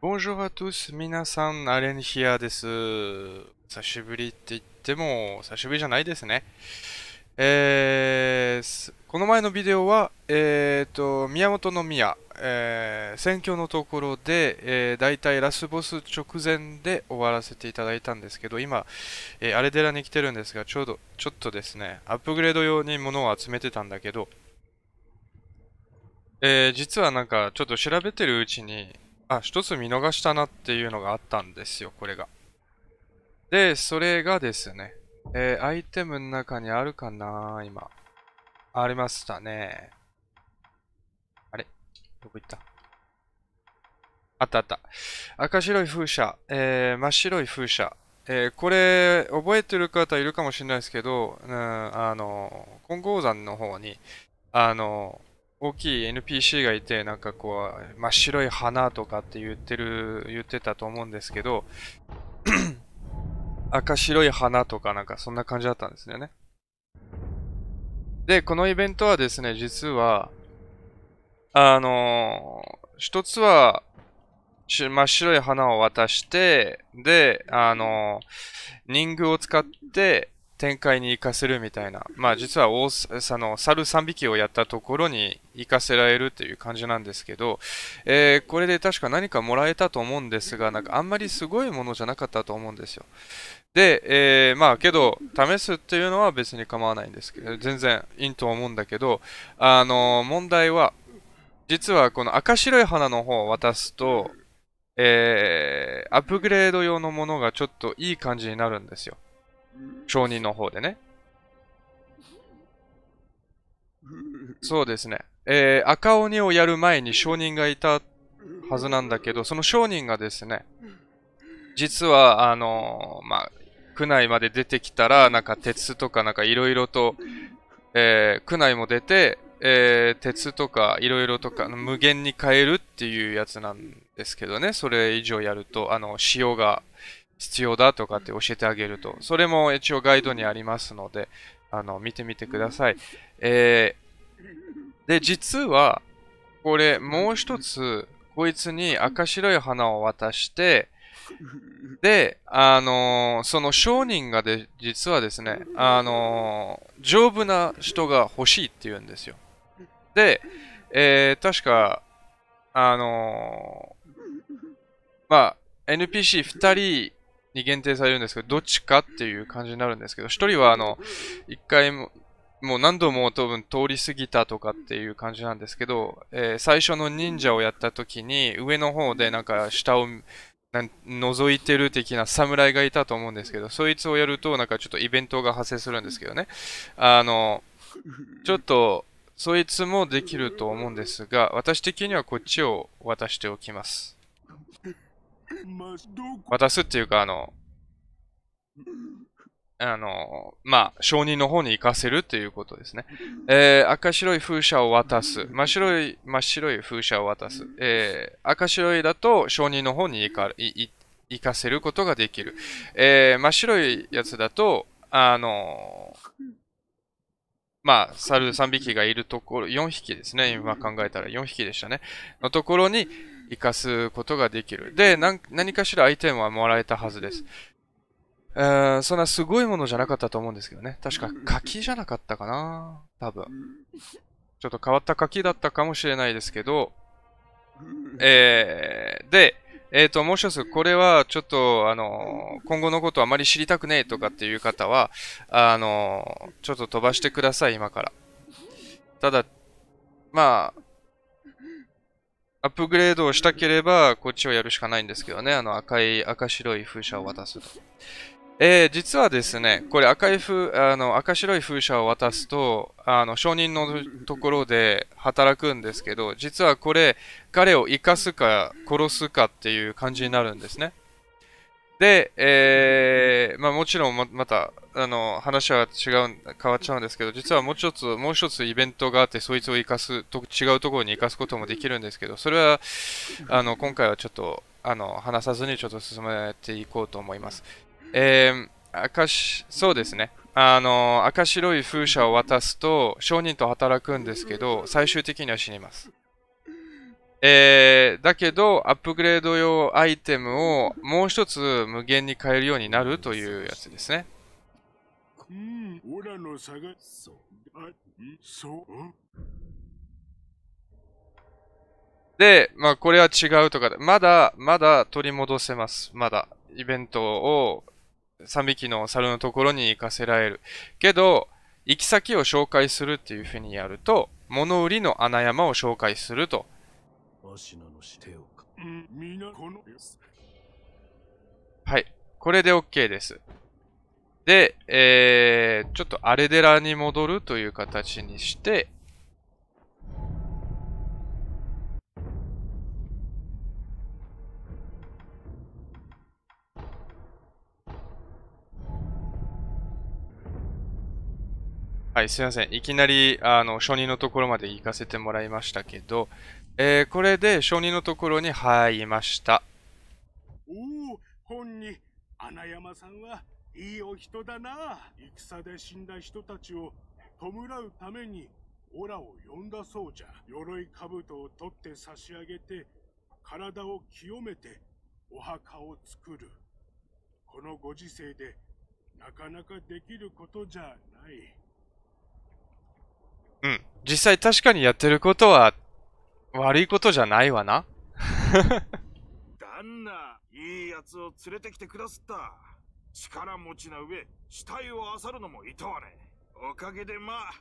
Bonjour à tous, 皆さん、アレンヒアです。久しぶりって言っても、久しぶりじゃないですね。えー、この前のビデオは、えーと、宮本の宮、えー、選挙のところで、えー、大体ラスボス直前で終わらせていただいたんですけど、今、えー、アレデラに来てるんですが、ちょうど、ちょっとですね、アップグレード用に物を集めてたんだけど、えー、実はなんか、ちょっと調べてるうちに、あ、一つ見逃したなっていうのがあったんですよ、これが。で、それがですね、えー、アイテムの中にあるかな今。ありましたね。あれどこ行ったあったあった。赤白い風車、えー、真っ白い風車。えー、これ、覚えてる方いるかもしれないですけど、うん、あの、金剛山の方に、あの、大きい NPC がいて、なんかこう、真っ白い花とかって言ってる、言ってたと思うんですけど、赤白い花とかなんかそんな感じだったんですよね。で、このイベントはですね、実は、あのー、一つは、真っ白い花を渡して、で、あのー、人具を使って、展開に活かせるみたいな。まあ実は大その猿3匹をやったところに活かせられるっていう感じなんですけど、えー、これで確か何かもらえたと思うんですが、なんかあんまりすごいものじゃなかったと思うんですよ。で、えー、まあけど、試すっていうのは別に構わないんですけど、全然いいと思うんだけど、あの、問題は、実はこの赤白い花の方を渡すと、えー、アップグレード用のものがちょっといい感じになるんですよ。承認の方でね。そうですね。えー、赤鬼をやる前に証人がいたはずなんだけど、その証人がですね、実は、あのー、まあ、区内まで出てきたら、なんか鉄とかなんかいろいろと、えー、区内も出て、えー、鉄とかいろいろとか無限に変えるっていうやつなんですけどね、それ以上やると、あの、塩が必要だとかって教えてあげると、それも一応ガイドにありますので、あの、見てみてください。えー、で、実は、これ、もう一つ、こいつに赤白い花を渡して、で、あのー、その商人がで、実はですね、あのー、丈夫な人が欲しいって言うんですよ。で、えー、確か、あのまあ、NPC2 人に限定されるんですけど、どっちかっていう感じになるんですけど、一人はあの、一回も、もう何度も多分通り過ぎたとかっていう感じなんですけど、えー、最初の忍者をやった時に上の方でなんか下を覗いてる的な侍がいたと思うんですけど、そいつをやるとなんかちょっとイベントが発生するんですけどね。あの、ちょっとそいつもできると思うんですが、私的にはこっちを渡しておきます。渡すっていうか、あの、あの、まあ、承認の方に行かせるっていうことですね。えー、赤白い風車を渡す。真っ白い、真っ白い風車を渡す。えー、赤白いだと承認の方に行かい行かせることができる。えー、真っ白いやつだと、あのまあ、猿3匹がいるところ、4匹ですね。今考えたら4匹でしたね。のところに、活かすことができる。で、何かしらアイテムはもらえたはずです。えー、そんなすごいものじゃなかったと思うんですけどね。確か柿じゃなかったかな多分。ちょっと変わった柿だったかもしれないですけど、えー、で、えっ、ー、と、もう一つ、これはちょっと、あの、今後のことあまり知りたくねえとかっていう方は、あの、ちょっと飛ばしてください、今から。ただ、まあ、アップグレードをしたければ、こっちをやるしかないんですけどね。あの赤い、赤白い風車を渡すと。えー、実はですね、これ赤い風、あの、赤白い風車を渡すと、あの、証人のところで働くんですけど、実はこれ、彼を生かすか殺すかっていう感じになるんですね。で、えー、まあもちろんままた、あの、話は違う、変わっちゃうんですけど、実はもう一つ、もう一つイベントがあって、そいつを生かす、と違うところに生かすこともできるんですけど、それは、あの、今回はちょっと、あの、話さずにちょっと進めていこうと思います。えー、赤し、そうですね。あの、赤白い風車を渡すと、商人と働くんですけど、最終的には死にます。えー、だけど、アップグレード用アイテムをもう一つ無限に変えるようになるというやつですね。で、まあこれは違うとか、まだ、まだ取り戻せます。まだ。イベントを3匹の猿のところに行かせられる。けど、行き先を紹介するっていうふうにやると、物売りの穴山を紹介すると。はい。これで OK です。で、えー、ちょっとアレデラに戻るという形にして、はい、すいません。いきなり、あの、初任のところまで行かせてもらいましたけど、えー、これで初任のところに入りました。おお、本に、穴山さんはいいお人だな。戦で死んだ人たちを弔うために、オラを呼んだそうじゃ。鎧兜を取って差し上げて、体を清めて、お墓を作る。このご時世で、なかなかできることじゃない。うん。実際確かにやってることは悪いことじゃないわな。旦那、いいやつを連れてきてくださった。力持ちな上、死体を漁るのもいとわね。おかげでまあ、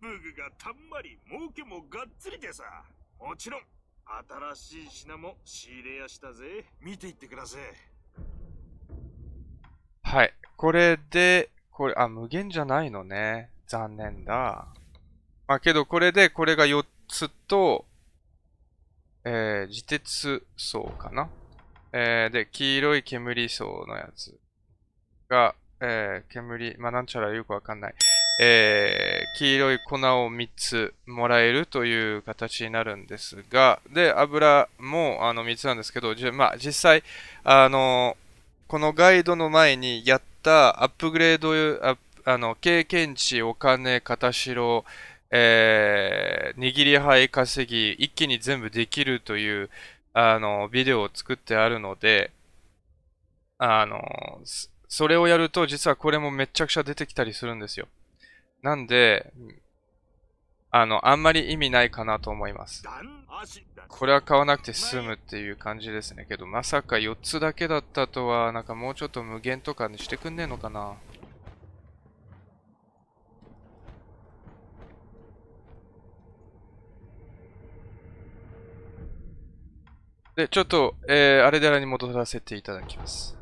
ブグがたんまり儲けもがっつりでさ。もちろん、新しい品も仕入れやしたぜ。見ていってください。はい。これで、これ、あ、無限じゃないのね。残念だ。まあけどこれで、これが4つと、えー、自鉄層かな？えー、で、黄色い煙層のやつが、えー、煙、まあなんちゃらよくわかんない。えー、黄色い粉を3つもらえるという形になるんですが、で、油もあの3つなんですけど、じまあ実際、あの、このガイドの前にやったアップグレード、あの、経験値、お金、形代、えー、握り牌稼ぎ、一気に全部できるという、あの、ビデオを作ってあるので、あの、それをやると実はこれもめちゃくちゃ出てきたりするんですよ。なんで、あの、あんまり意味ないかなと思います。これは買わなくて済むっていう感じですね。けど、まさか4つだけだったとは、なんかもうちょっと無限とかにしてくんねえのかな。で、ちょっと、えー、あれでらに戻らせていただきます。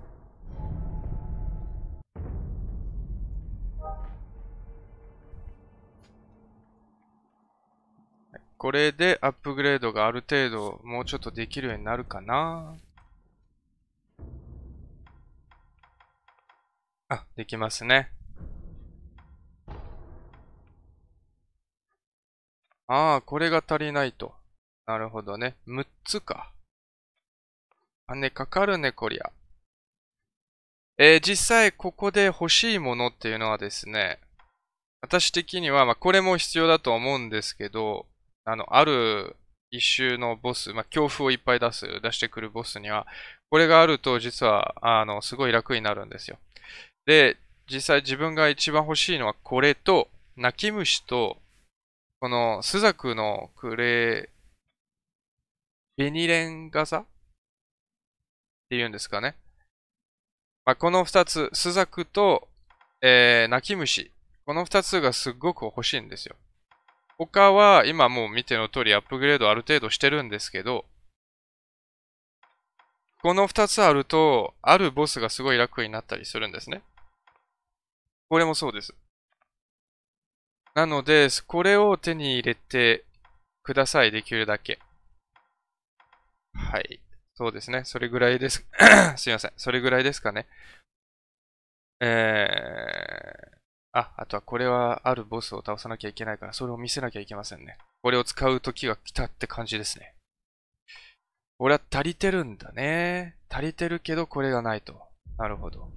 これでアップグレードがある程度もうちょっとできるようになるかなあ、できますね。ああ、これが足りないと。なるほどね。6つか。金かかるね、こりゃ。えー、実際ここで欲しいものっていうのはですね、私的には、まあ、これも必要だと思うんですけど、あの、ある一周のボス、まあ、恐怖をいっぱい出す、出してくるボスには、これがあると実は、あの、すごい楽になるんですよ。で、実際自分が一番欲しいのはこれと、泣き虫と、このスザクのクレーベニレンガザっていうんですかね。まあ、この二つ、スザクと、えー、泣き虫。この二つがすっごく欲しいんですよ。他は今もう見ての通りアップグレードある程度してるんですけど、この二つあると、あるボスがすごい楽になったりするんですね。これもそうです。なので、これを手に入れてください、できるだけ。はい。そうですね。それぐらいです。すいません。それぐらいですかね。えー、あ、あとはこれはあるボスを倒さなきゃいけないから、それを見せなきゃいけませんね。これを使う時が来たって感じですね。俺は足りてるんだね。足りてるけどこれがないと。なるほど。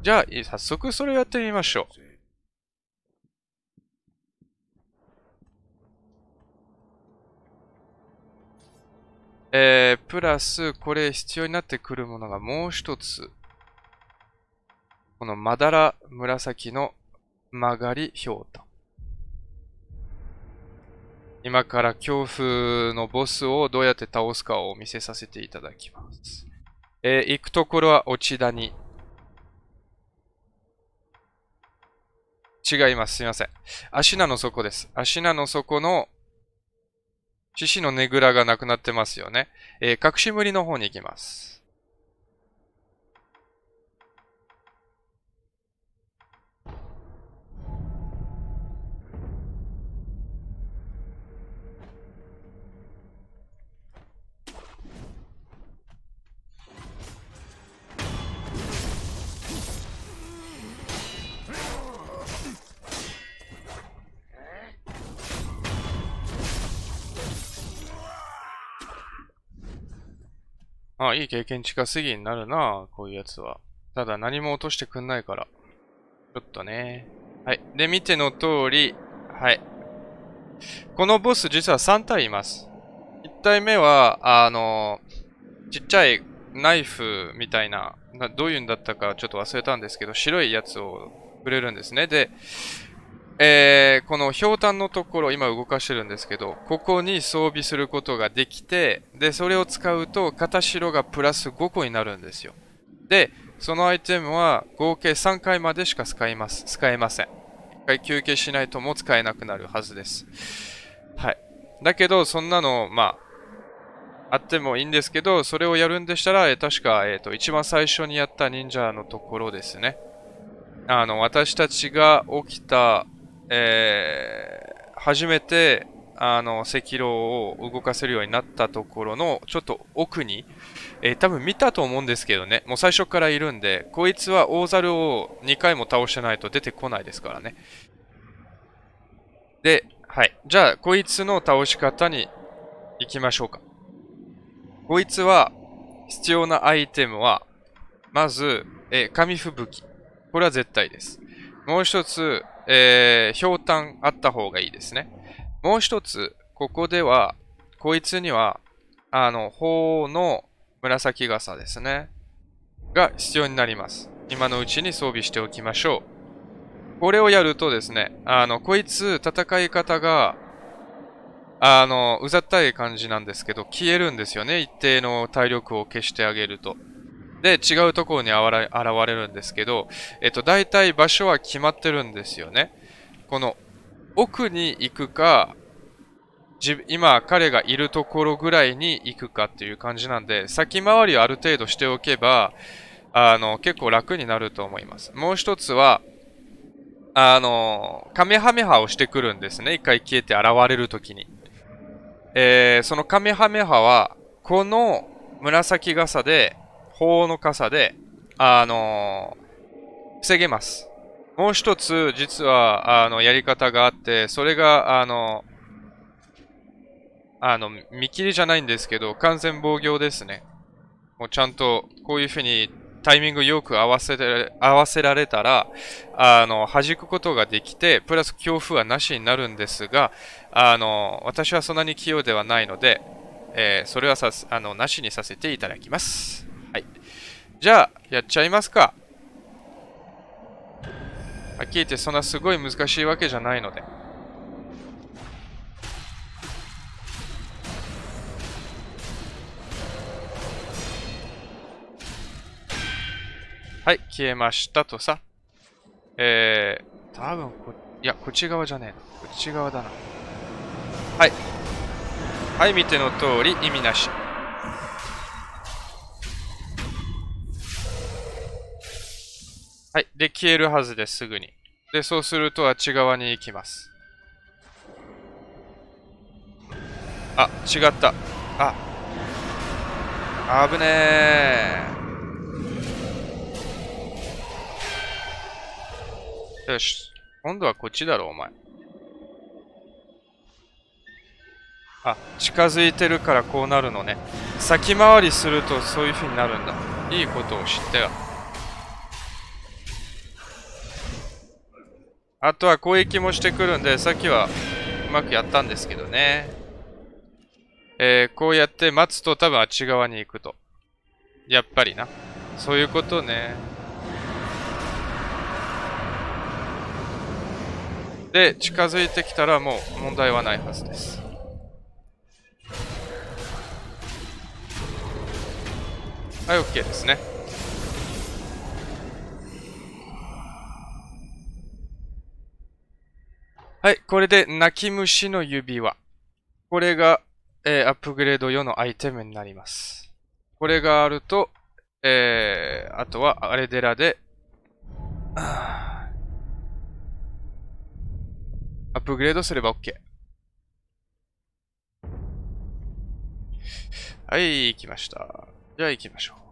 じゃあ、早速それをやってみましょう。えー、プラス、これ必要になってくるものがもう一つ。このまだら紫の曲がりひょうた。今から恐怖のボスをどうやって倒すかを見せさせていただきます。えー、行くところは落ち谷。違います。すいません。足名の底です。足名の底の獅子のねぐらがなくなってますよね。えー、隠し無理の方に行きます。あ、いい経験近すぎになるな、こういうやつは。ただ何も落としてくんないから。ちょっとね。はい。で、見ての通り、はい。このボス実は3体います。1体目は、あの、ちっちゃいナイフみたいな、どういうんだったかちょっと忘れたんですけど、白いやつをくれるんですね。で、えー、このひょうたんのところ、今動かしてるんですけど、ここに装備することができて、で、それを使うと、片白がプラス5個になるんですよ。で、そのアイテムは合計3回までしか使います。使えません。1回休憩しないとも使えなくなるはずです。はい。だけど、そんなの、まあ、あってもいいんですけど、それをやるんでしたら、え確か、えっ、ー、と、一番最初にやった忍者のところですね。あの、私たちが起きたえー、初めて、あの、赤狼を動かせるようになったところの、ちょっと奥に、えー、多分見たと思うんですけどね、もう最初からいるんで、こいつは大猿を2回も倒してないと出てこないですからね。で、はい。じゃあ、こいつの倒し方に行きましょうか。こいつは、必要なアイテムは、まず、えー、紙吹雪。これは絶対です。もう一つ、えー、ひょうたんあった方がいいですね。もう一つ、ここでは、こいつには、あの、鳳の紫傘ですね。が必要になります。今のうちに装備しておきましょう。これをやるとですね、あの、こいつ、戦い方が、あの、うざったい感じなんですけど、消えるんですよね。一定の体力を消してあげると。で、違うところに現れるんですけど、えっと、大体場所は決まってるんですよね。この奥に行くか、今彼がいるところぐらいに行くかっていう感じなんで、先回りをある程度しておけば、あの、結構楽になると思います。もう一つは、あの、カメハメハをしてくるんですね。一回消えて現れるときに。えー、そのカメハメハは、この紫傘で法の傘で、あのー、防げます。もう一つ、実は、あの、やり方があって、それが、あの、あの、見切りじゃないんですけど、完全防御ですね。もうちゃんと、こういうふうにタイミングよく合わせて、合わせられたら、あの、弾くことができて、プラス恐怖はなしになるんですが、あの、私はそんなに器用ではないので、えー、それはさあの、なしにさせていただきます。じゃあ、やっちゃいますか。はっきり言ってそんなすごい難しいわけじゃないので。はい、消えましたとさ。えー、多分こ、いや、こっち側じゃねえな。こっち側だな。はい。はい、見ての通り、意味なし。はい。で、消えるはずです、すぐに。で、そうするとあっち側に行きます。あ、違った。あ。危ねえ。よし。今度はこっちだろ、お前。あ、近づいてるからこうなるのね。先回りするとそういう風になるんだ。いいことを知ったよ。あとは攻撃もしてくるんで、さっきはうまくやったんですけどね。えー、こうやって待つと多分あっち側に行くと。やっぱりな。そういうことね。で、近づいてきたらもう問題はないはずです。はい、OK ですね。はい、これで泣き虫の指輪。これが、えー、アップグレード用のアイテムになります。これがあると、えー、あとはアレデラで、アップグレードすれば OK。はい、行きました。じゃあ行きましょう。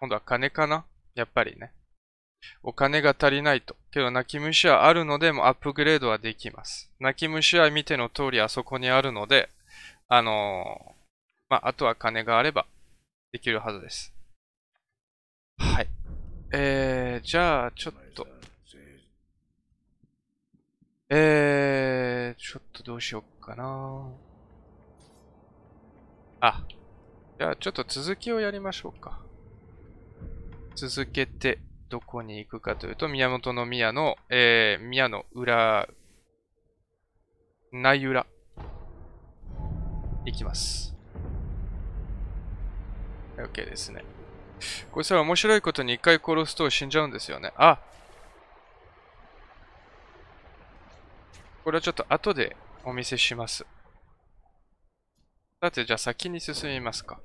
今度は金かな？やっぱりね。お金が足りないと。けど泣き虫はあるので、もアップグレードはできます。泣き虫は見ての通りあそこにあるので、あのまあ、あとは金があればできるはずです。はい。えー、じゃあ、ちょっと。えー、ちょっとどうしよっかな。あ、じゃあちょっと続きをやりましょうか。続けて、どこに行くかというと、宮本の宮の、えー、宮の裏、内裏、行きます。OK ですね。これさ、面白いことに一回殺すと死んじゃうんですよね。あこれはちょっと後でお見せします。さて、じゃあ先に進みますか。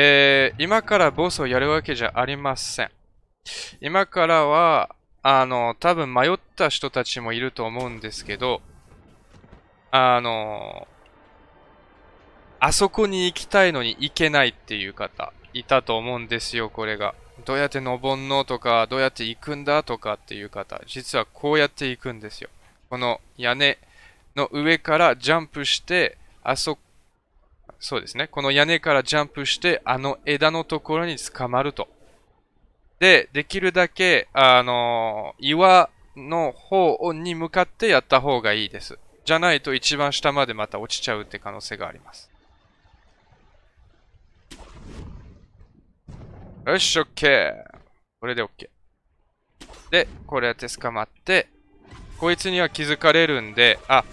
えー、今からボスをやるわけじゃありません。今からは、あの、多分迷った人たちもいると思うんですけど、あの、あそこに行きたいのに行けないっていう方、いたと思うんですよ、これが。どうやって登んのとか、どうやって行くんだとかっていう方、実はこうやって行くんですよ。この屋根の上からジャンプして、あそ、そうですね。この屋根からジャンプして、あの枝のところに捕まると。で、できるだけ、あの、岩の方に向かってやった方がいいです。じゃないと一番下までまた落ちちゃうって可能性があります。よし、オッケー。これでオッケー。で、これやって捕まって、こいつには気づかれるんで、あ、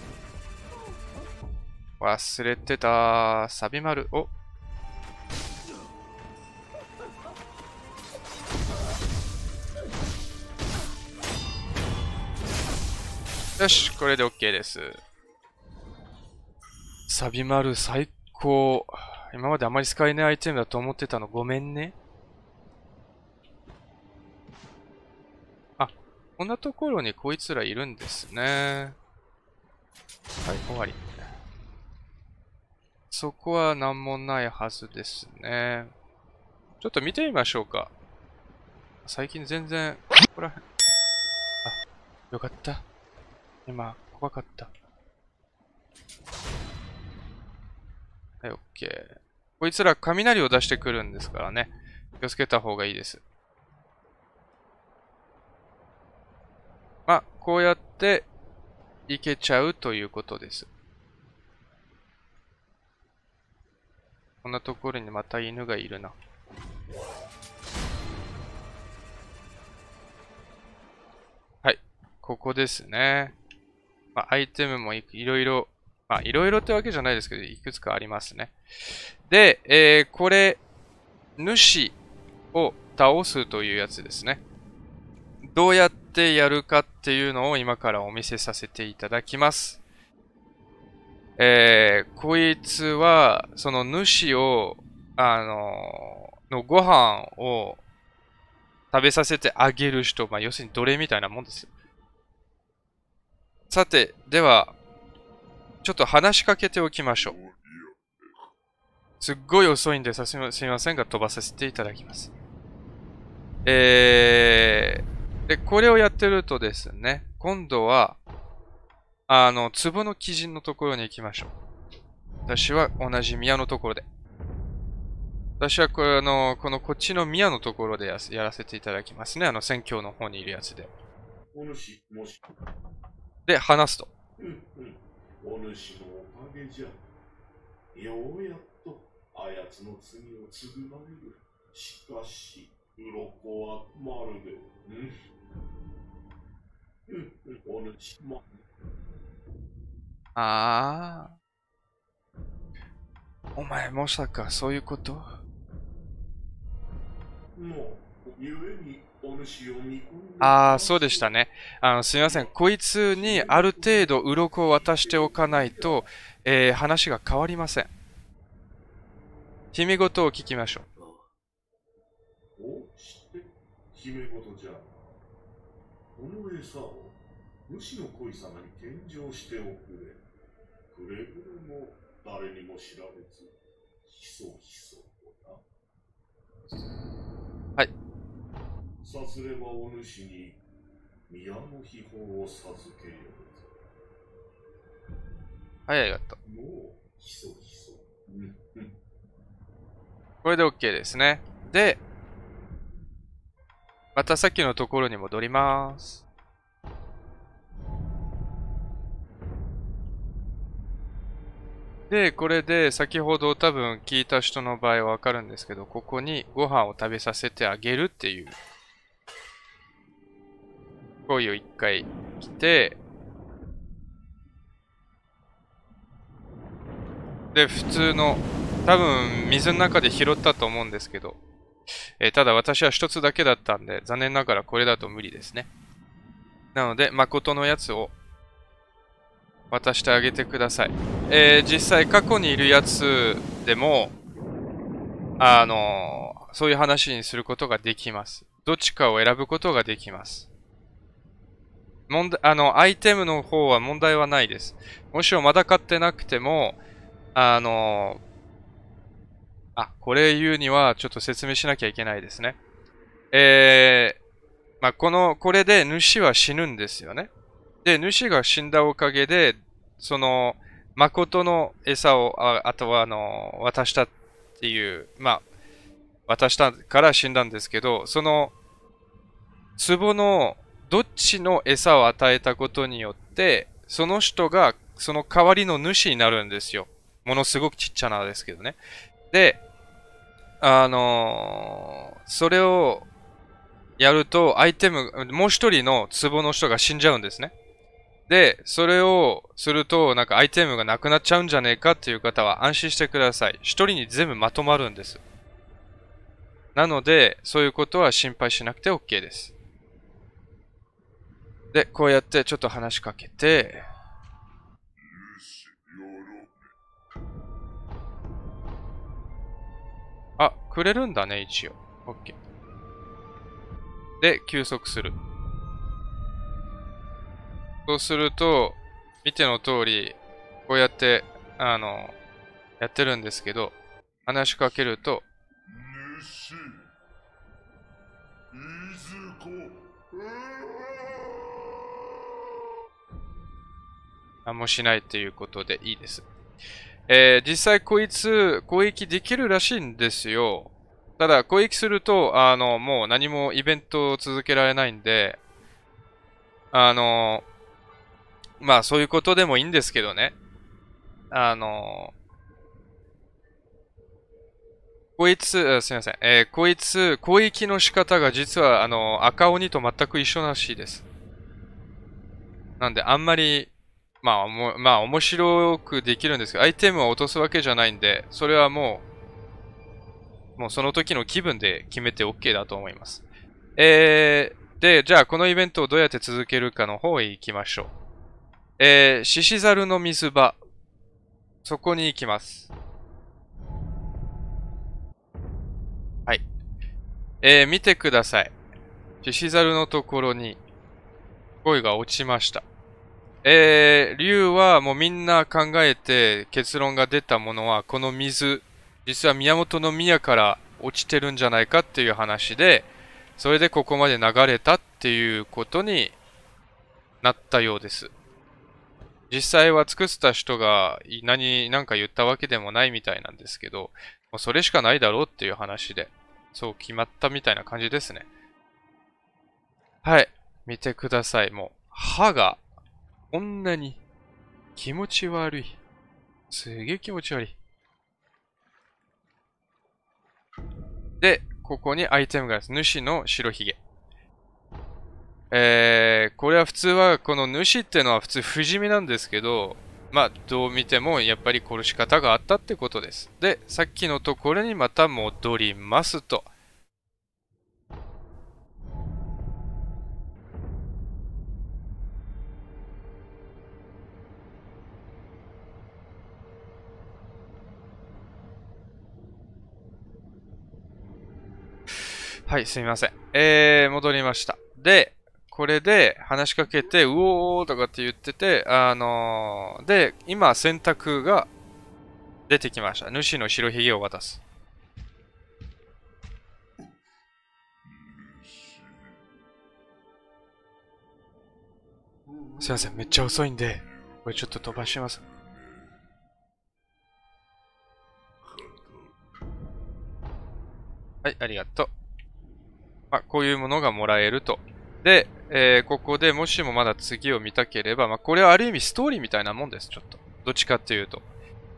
忘れてた。サビ丸。お。よし、これで OK です。サビ丸最高。今まであまり使えないアイテムだと思ってたのごめんね。あこんなところにこいつらいるんですね。はい、終わり。そこは何もないはずですね。ちょっと見てみましょうか。最近全然、ここら辺。あ、よかった。今、怖かった。はい、オッケー。こいつら雷を出してくるんですからね。気をつけた方がいいです。まあ、こうやっていけちゃうということです。こんなところにまた犬がいるな。はい。ここですね。まあ、アイテムもいろいろ、まあ、いろいろってわけじゃないですけど、いくつかありますね。で、えー、これ、主を倒すというやつですね。どうやってやるかっていうのを今からお見せさせていただきます。えー、こいつは、その主を、あののご飯を食べさせてあげる人、まあ、要するに奴隷みたいなもんですよ。さて、では、ちょっと話しかけておきましょう。すっごい遅いんですみませんが飛ばさせていただきます。えー、で、これをやってるとですね、今度は、あの、壺の基準のところに行きましょう。私は同じ宮のところで。私はこれあの、このこっちの宮のところでややらせていただきますね。あの、宣教の方にいるやつで。お主、もし。で、話すと。うんうん。お主のおかげじゃ。ようやっと、あやつの罪を償える。しかし、鱗はまるで。うん。うんうん。お主、ま、ああ。お前、まさかそういうこと？ああ、そうでした。ね。あの、すみません。こいつにある程度鱗を渡しておかないと、えー話が変わりません。姫事を聞きましょう。お、知って、姫事じゃ。この餌を、主の恋様に献上しておくれ。くれぐれも、誰にも知られず、ひそひそとな。はい。さすればお主に、宮の秘宝を授けようはい、ありがとう。ぞ。もう、ひそひそ。これで OK ですね。で、またさっきのところに戻ります。で、これで先ほど多分聞いた人の場合はわかるんですけど、ここにご飯を食べさせてあげるっていう行為を一回来て、で、普通の多分水の中で拾ったと思うんですけど、えーただ私は一つだけだったんで、残念ながらこれだと無理ですね。なので、誠のやつを渡してあげてください。えー実際過去にいるやつでも、あのーそういう話にすることができます。どっちかを選ぶことができます。問題、あの、アイテムの方は問題はないです。もしろまだ買ってなくても、あのあ、これ言うにはちょっと説明しなきゃいけないですね。えー、まあ、この、これで主は死ぬんですよね。で、主が死んだおかげで、その、誠の餌を、ああとは、あの、渡したっていう、まあ、渡したから死んだんですけど、その、壺のどっちの餌を与えたことによって、その人がその代わりの主になるんですよ。ものすごくちっちゃなですけどね。で、あのーそれをやると、アイテム、もう一人の壺の人が死んじゃうんですね。で、それをすると、なんかアイテムがなくなっちゃうんじゃねえかっていう方は安心してください。一人に全部まとまるんです。なので、そういうことは心配しなくて OK です。で、こうやってちょっと話しかけて、あ、くれるんだね、一応。OK。で、休息する。そうすると、見ての通り、こうやって、あの、やってるんですけど、話しかけると、何もしないっていうことでいいです。えー、実際こいつ攻撃できるらしいんですよ。ただ攻撃すると、あの、もう何もイベントを続けられないんで、あの、まあそういうことでもいいんですけどね。あの、こいつ、すみません。えーこいつ、攻撃の仕方が実は、あの、赤鬼と全く一緒らしいです。なんで、あんまり、まあ、もまあ、面白くできるんですけど、アイテムを落とすわけじゃないんで、それはもう、もうその時の気分で決めて OK だと思います。えー、で、じゃあこのイベントをどうやって続けるかの方へ行きましょう。えー、獅子猿の水場。そこに行きます。はい。えー、見てください。獅子猿のところに、声が落ちました。えー、竜はもうみんな考えて結論が出たものは、この水、実は宮本の宮から落ちてるんじゃないかっていう話で、それでここまで流れたっていうことになったようです。実際は尽くした人が何、なんか言ったわけでもないみたいなんですけど、もうそれしかないだろうっていう話で、そう決まったみたいな感じですね。はい。見てください。もう、歯が、こんなに気持ち悪い。すげえ気持ち悪い。で、ここにアイテムがあります。主の白ひげ。えー、これは普通は、この主っていうのは普通不死身なんですけど、まあ、どう見てもやっぱり殺し方があったってことです。で、さっきのところにまた戻りますと。はい、すみません。えー、戻りました。で、これで話しかけて、うおーとかって言ってて、あのー、で、今選択が出てきました。主の白ひげを渡す。すいません、めっちゃ遅いんで、これちょっと飛ばします。はい、ありがとう。まあ、こういうものがもらえると。で、えー、ここでもしもまだ次を見たければ、まあ、これはある意味ストーリーみたいなもんです、ちょっと。どっちかっていうと。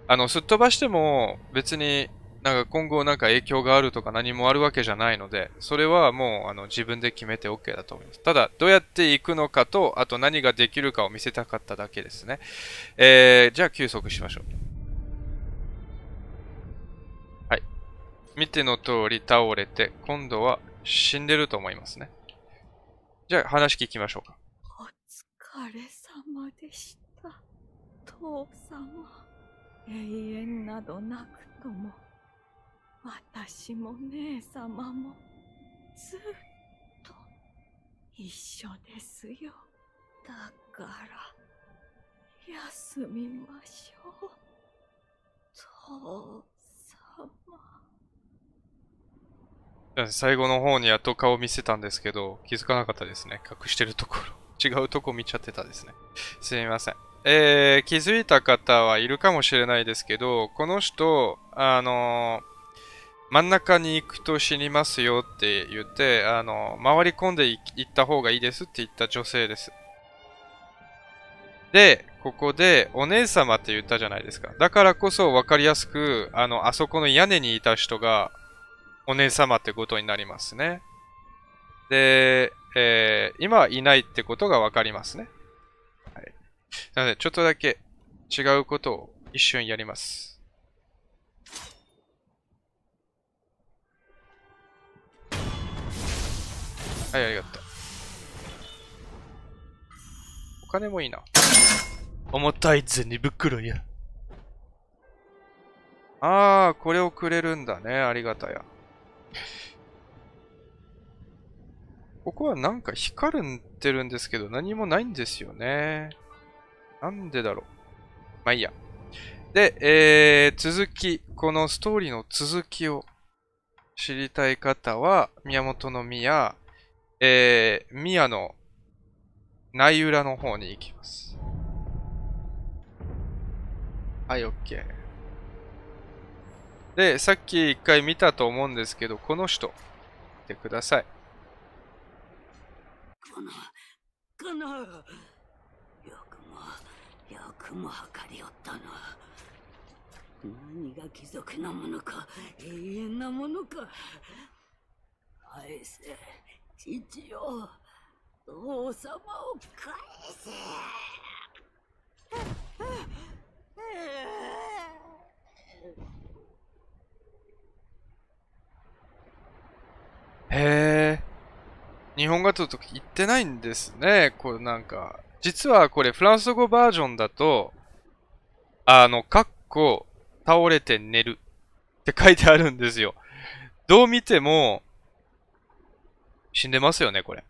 あの、すっ飛ばしても別になんか今後なんか影響があるとか何もあるわけじゃないので、それはもうあの自分で決めて OK だと思います。ただ、どうやっていくのかと、あと何ができるかを見せたかっただけですね。えー、じゃあ休息しましょう。はい。見ての通り倒れて、今度は死んでると思いますね。じゃあ話聞きましょうか。お疲れ様でした。父様。永遠などなくとも、私も姉様もずっと一緒ですよ。だから、休みましょう。父様。最後の方にやっと顔見せたんですけど、気づかなかったですね。隠してるところ。違うとこ見ちゃってたですね。すみません。えー、気づいた方はいるかもしれないですけど、この人、あのー、真ん中に行くと死にますよって言って、あの、回り込んでいった方がいいですって言った女性です。で、ここで、お姉様って言ったじゃないですか。だからこそ分かりやすく、あの、あそこの屋根にいた人が、お姉様ってことになりますね。で、えー、今はいないってことがわかりますね。はい。なので、ちょっとだけ違うことを一瞬やります。はい、ありがとう。お金もいいな。重たい銭袋や。ああ、これをくれるんだね。ありがたや。ここはなんか光るってるんですけど何もないんですよね。なんでだろう。まあいいや。で、えー、続き、このストーリーの続きを知りたい方は、宮本の宮、えー、宮の内裏の方に行きます。はい、OK。で、さっき一回見たと思うんですけど、この人、見てください。この、この、よくも、よくも測りおったな。何が貴族なものか、永遠なものか。返せ、父よ、王様を返せ。へえ。日本語だと言ってないんですね。これなんか。実はこれフランス語バージョンだと、あの、かっこ、倒れて寝るって書いてあるんですよ。どう見ても、死んでますよね、これ。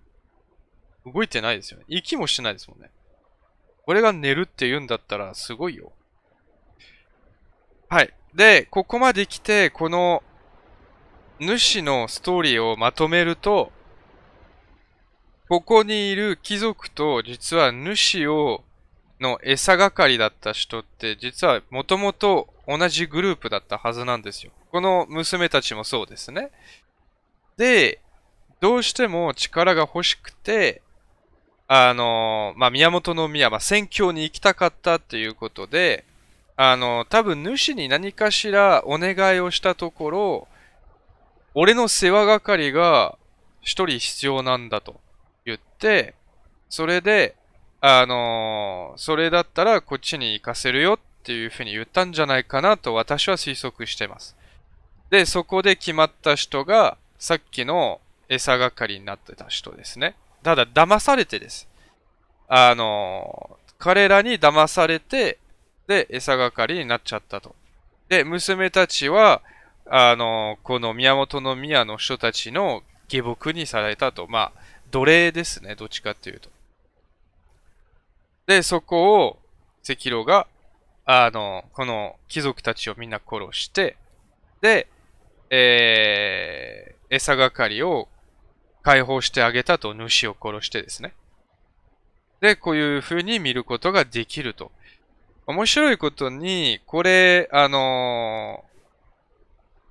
動いてないですよね。息もしてないですもんね。これが寝るって言うんだったらすごいよ。はい。で、ここまで来て、この主のストーリーをまとめると、ここにいる貴族と実は主をの餌係だった人って実はもともと同じグループだったはずなんですよ。この娘たちもそうですね。で、どうしても力が欲しくて、あの、まあ、宮本の宮、まあ、宣教に行きたかったっていうことで、あの、多分主に何かしらお願いをしたところ、俺の世話係が一人必要なんだと言って、それで、あのそれだったらこっちに行かせるよっていうふうに言ったんじゃないかなと私は推測してます。で、そこで決まった人が、さっきの餌係になってた人ですね。ただ、騙されてです。あの、彼らに騙されて、で、餌係になっちゃったと。で、娘たちは、あの、この宮本の宮の人たちの下僕にされたと。まあ、奴隷ですね、どっちかっていうと。で、そこを、赤炉が、あの、この貴族たちをみんな殺して、で、えー、餌係を解放してあげたと、主を殺してですね。で、こういう風に見ることができると。面白いことに、これ、あのー、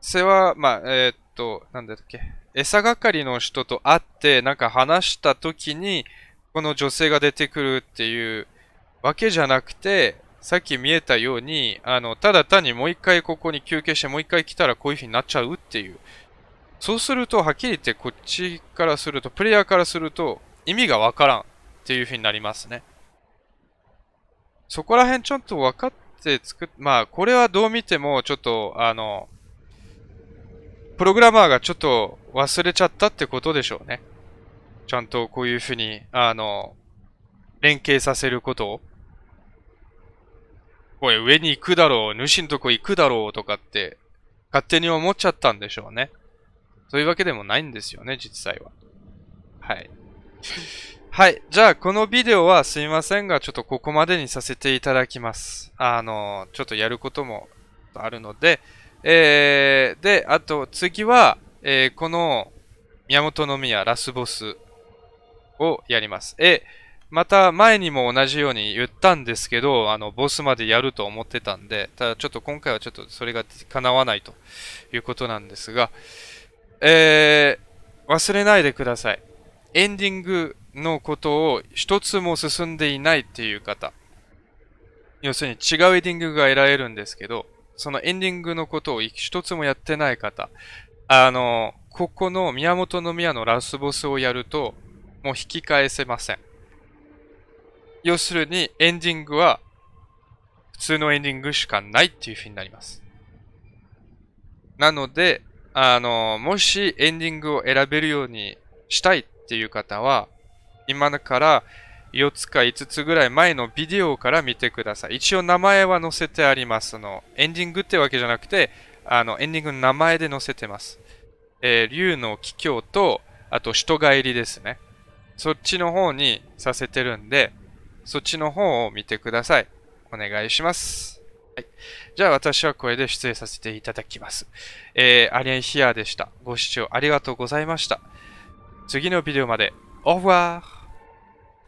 世話、まあ、えー、っと、なんだっけ、餌係の人と会って、なんか話した時に、この女性が出てくるっていうわけじゃなくて、さっき見えたように、あの、ただ単にもう一回ここに休憩してもう一回来たらこういう風になっちゃうっていう。そうすると、はっきり言ってこっちからすると、プレイヤーからすると、意味がわからんっていう風になりますね。そこら辺ちょっと分かって作っ、まあ、これはどう見ても、ちょっと、あの、プログラマーがちょっと忘れちゃったってことでしょうね。ちゃんとこういう風に、あの、連携させることを。これ上に行くだろう、主のとこ行くだろうとかって、勝手に思っちゃったんでしょうね。そういうわけでもないんですよね、実際は。はい。はい。じゃあ、このビデオはすいませんが、ちょっとここまでにさせていただきます。あの、ちょっとやることもあるので、えー、で、あと次は、えー、この宮本宮ラスボスをやります。え、また前にも同じように言ったんですけど、あの、ボスまでやると思ってたんで、ただちょっと今回はちょっとそれが叶わないということなんですが、えー、忘れないでください。エンディングのことを一つも進んでいないっていう方。要するに違うエンディングが得られるんですけど、そのエンディングのことを一つもやってない方。あの、ここの宮本の宮のラスボスをやると、もう引き返せません。要するにエンディングは普通のエンディングしかないっていう風になります。なので、あの、もしエンディングを選べるようにしたいっていう方は、今から4つか5つぐらい前のビデオから見てください。一応名前は載せてあります。の、エンディングってわけじゃなくて、あの、エンディングの名前で載せてます。えー、竜の気境と、あと人帰りですね。そっちの方にさせてるんで、そっちの方を見てください。お願いします。はい。じゃあ私はこれで出演させていただきます。えー、アリエンヒアでした。ご視聴ありがとうございました。次のビデオまで、オーバー